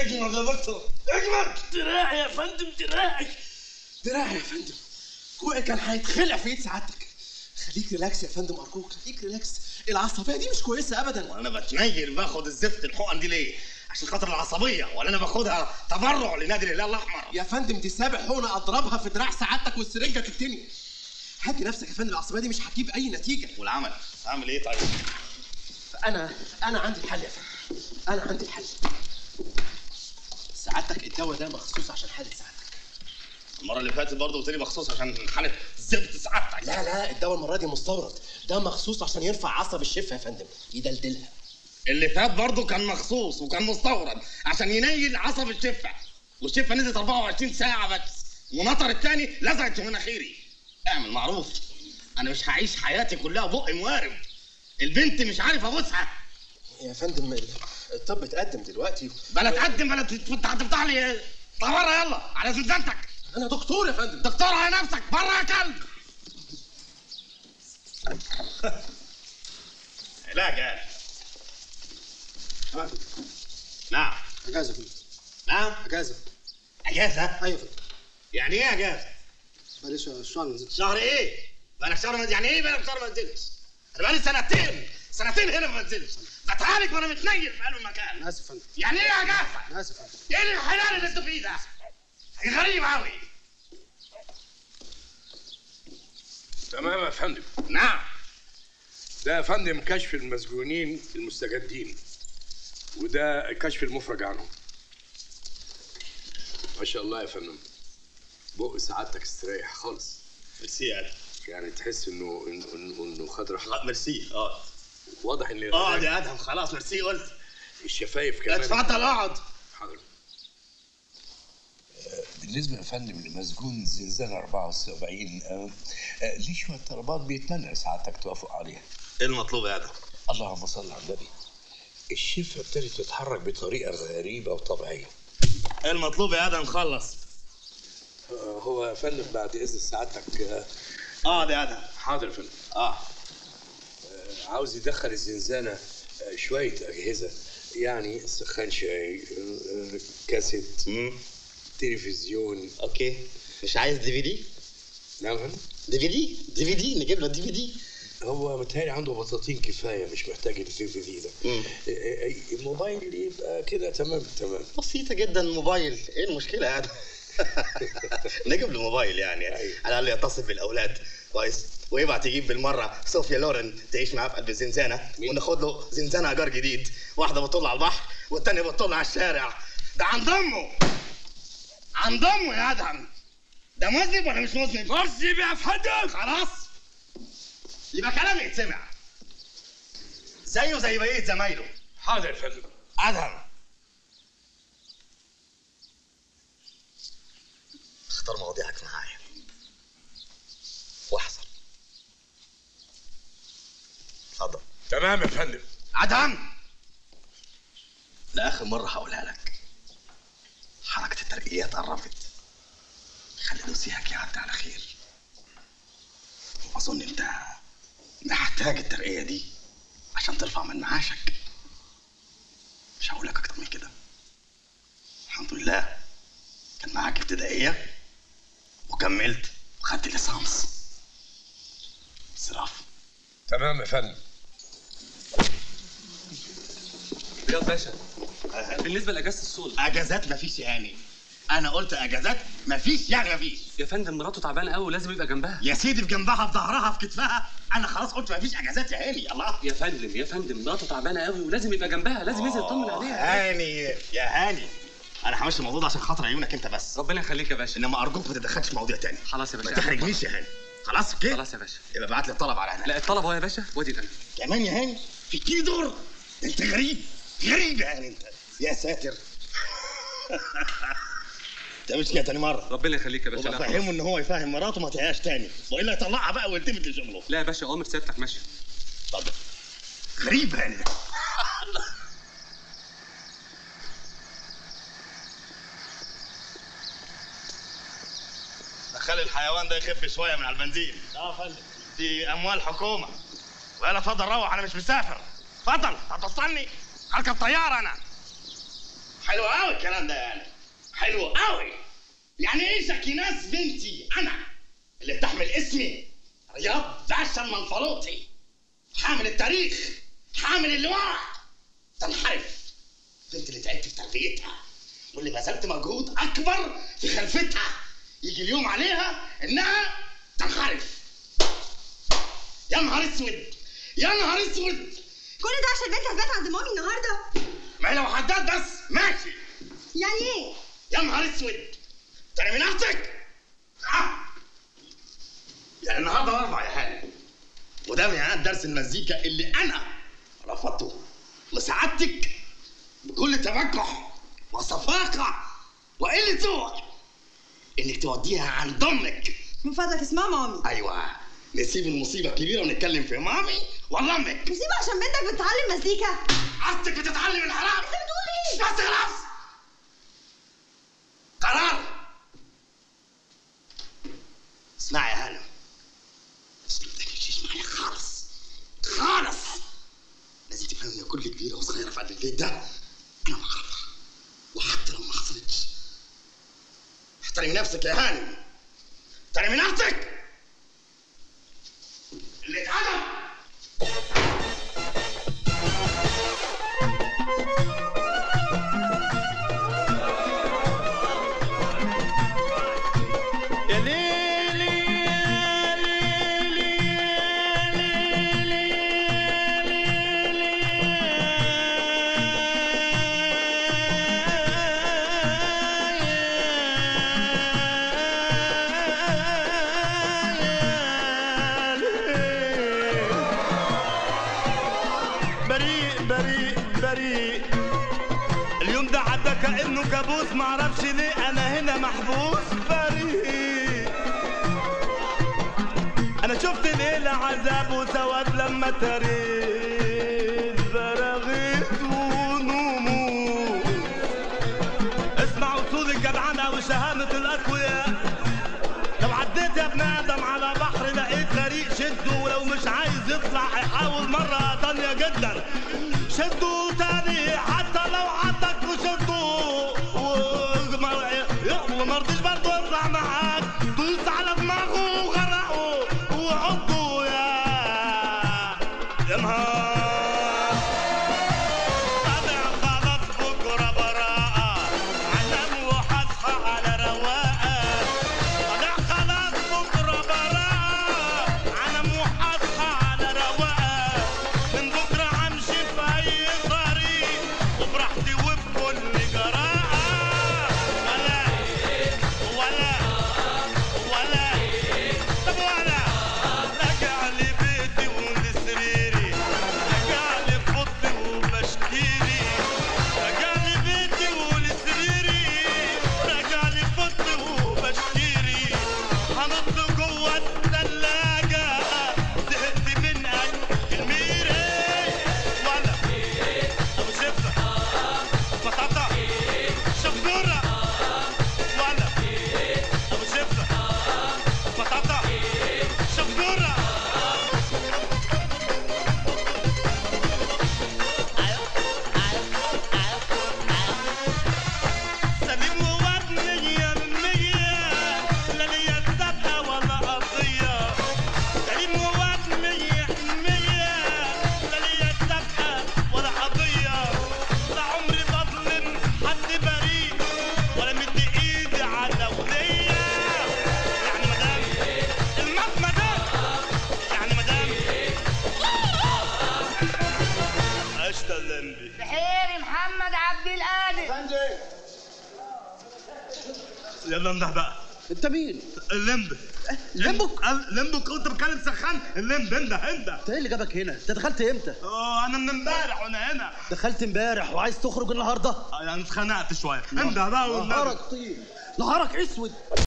اجمد يا دكتور. اجمد دراعي يا فندم دراعي. دراعي يا فندم. كوعي كان هيتخلع في ايد سعادتك. خليك relax يا فندم أرجوك. خليك relax العصبية دي مش كويسة ابدا. وأنا بتنيل باخد الزفت الحقن دي ليه؟ عشان خاطر العصبية ولا أنا باخدها تبرع لنادي الهلال الأحمر؟ يا فندم دي سابع حقنة أضربها في دراع سعادتك والسرنجه تتني هدي نفسك يا فندم العصبية دي مش هتجيب أي نتيجة. والعمل؟ أعمل إيه طيب؟ أنا أنا عندي الحل يا فندم. أنا عندي الحل. سعادتك الدواء ده مخصوص عشان حالة سعادتك المرة اللي فاتت برضه قلت لي مخصوص عشان حالة زفت سعادتك لا لا الدواء المرة دي مستورد. ده مخصوص عشان يرفع عصب الشفة يا فندم يدلدلها. اللي فات برضه كان مخصوص وكان مستورد عشان ينيل عصب الشفة. والشفة نزلت 24 ساعة بس. ونطر التاني لزقت في مناخيري اعمل معروف. أنا مش هعيش حياتي كلها بقي موارب. البنت مش عارف أبوسها. يا فندم الطب اتقدم دلوقتي. بلا تقدم بلا تفتح لي. طوارة يلا على زنزانتك أنا دكتور يا فندم. دكتور على نفسك. بره يا كلب. علاج يعني نعم. أجازة فندم. نعم. أجازة. أجازة؟ أيوه فندم. يعني إيه أجازة؟ بقالي شهر ما نزلتش. شهر إيه؟ بقالك شهر ما يعني إيه بقالك شهر ما نزلتش؟ أنا بقالي سنتين. سنتين هنا ما نزلتش بتعالج وأنا متنيل في قلب المكان أنا اسف يا فندم يعني إيه اجازه أنا اسف يا فندم إيه الحلال اللي أنتوا فيه ده؟ غريب قوي تمام يا فندم. نعم. ده يا فندم كشف المسجونين المستجدين وده كشف المفرج عنهم. ما شاء الله يا فندم. بق سعادتك استريح خالص. ميرسي يا يعني تحس إنه إنه إنه, إنه خد راحته ميرسي. آه. واضح ان اقعد يا أدهم خلاص ميرسي قلت. الشفايف كمان. اتفضل اقعد. حاضر. بالنسبة يا فندم لمسجون زنزانة 74 آه، آه، ليه شوية طلبات بيتمنى سعادتك توافق عليها؟ إيه المطلوب يا أدهم؟ اللهم صل على النبي. الشفة ابتدت تتحرك بطريقة غريبة وطبيعية. إيه المطلوب يا أدهم؟ خلص. آه، هو يا فندم بعد إذن سعادتك آه، اقعد يا أدهم. حاضر يا فندم. آه آه، عاوز يدخل الزنزانة آه، شوية أجهزة يعني سخان شاي آه، آه، كاسيت. تلفزيون. okay. مش عايز دي في دي نعم دي في دي دي في دي نجيب له دي في دي هو متهيألي عنده بطاطين كفاية مش محتاج الدي في دي ده. آه، آه، الموبايل يبقى كده تمام تمام. بسيطة جدا الموبايل إيه المشكلة؟ يا ادهم نجيب له موبايل يعني. أيوة. على الأقل يتصل بالأولاد كويس. ويبعت يجيب بالمرة صوفيا لورن تعيش معاه في قلب الزنزانه؟ وناخد له زنزانة ايجار جديد. واحدة بتطل على البحر والتانية بتطل على الشارع. ده عند امه عند امه يا ادهم! ده مذنب ولا مش مذنب؟ مذنب يا فندم خلاص! يبقى كلامي يتسمع. زيه زي بقية زمايله. حاضر يا فندم ادهم! اختار مواضيعك معايا واحذر اتفضل تمام يا فندم. ادهم لآخر مرة هقولها لك. حركة الترقيات قربت خلي نصيحك يعدي على خير. واظن أنت محتاج الترقية دي عشان ترفع من معاشك. مش هقول لك أكتر من كده. الحمد لله كان معاك ابتدائية وكملت وخدت ليسانس صراف تمام يا فندم. رياض باشا بالنسبة لأجازة الصول أجازات مفيش يعني. أنا قلت أجازات مفيش يعني مفيش. يا فندم مراته تعبانة قوي ولازم يبقى جنبها. يا سيدي في جنبها في ظهرها في كتفها. أنا خلاص قلت مفيش أجازات يا هاني. الله. يا فندم يا فندم مراته تعبانة قوي ولازم يبقى جنبها. لازم ينزل يطمن عليها. هاني يا هاني. أنا همشي الموضوع ده عشان خاطر عيونك أنت بس. ربنا يخليك يا باشا. إنما أرجوك ما تتدخلش في مواضيع تاني. خلاص يا ما باشا تحرجنيش يا هاني. خلاص كده خلاص يا باشا. يبقى ابعت لي الطلب على هنا. لا الطلب اهو يا باشا. وادي كمان يا هاني في كيلو دور أنت غريب. غريب يا هاني انت. يا ساتر. ده مش كده تاني مرة؟ ربنا يخليك يا باشا خلاص. إن هو يفهم مراته ما تعياش تاني. وإلا يطلعها بقى ويلتفت لشغله لا يا باشا أمر سيادتك ماشي. اتفضل غريب يعني. خلي الحيوان ده يخف شوية من على البنزين. آه فندم دي أموال حكومة. ويلا اتفضل روح أنا مش مسافر. اتفضل هتوصلني. هركب طيارة أنا. حلو قوي الكلام ده يعني. حلو قوي يعني إيه شكيناس بنتي أنا اللي بتحمل اسمي؟ رياض باشا المنفلوطي حامل التاريخ حامل اللواء. تنحرف. البنت اللي تعبت في تربيتها واللي بذلت مجهود أكبر في خلفتها. يجي اليوم عليها إنها تنحرف. يا نهار أسود. يا نهار أسود. كل ده عشان بنت هتبات عند مامي النهارده. ما هي لو بس ماشي. يعني إيه؟ يا نهار اسود. تاني من أختك؟ ها؟ يعني النهارده أربع يا حالي وده ميعاد درس المزيكا اللي أنا رفضته لسعادتك بكل تبجح وصفاقة وقلة ذوق إنك توديها عند أمك من فضلك اسمها مامي. أيوه. نسيب المصيبة الكبيره ونتكلم في مامي ولا أمك نسيبها عشان بنتك بتتعلم مزيكا. عادتك بتتعلم الحرام. انت بتقول إيه؟ بس خلاص قرار. اسمعي يا هانم معايا خالص. خالص. لازم تفهمي كل كبيرة وصغيرة في البيت ده أنا بعرفها وحتى لو ما حصلتش. احترمي نفسك يا هانم. احترمي نفسك. اللي اتعلم يا كأنه كابوس معرفش ليه أنا هنا محبوس. بريء أنا شفت ليلة عذاب وسواد لما تريت براغيث ونمو اسمع وصول الجدعنة وشهامة الأقوياء. لو عديت يا ابن آدم على بحر لقيت غريق شده ولو مش عايز يطلع هيحاول مرة تانية جدا. شده تاني حتى يلا امدح بقى انت مين؟ اللمبي لمبك؟ اللمبي كنت بتكلم سخان اللمبي انده انده انت إيه اللي جابك هنا؟ انت دخلت إمتى؟ آه أنا من امبارح وأنا هنا دخلت امبارح وعايز تخرج النهارده؟ آه، يعني اتخنقت شوية انده بقى والنبي نهارك طين نهارك اسود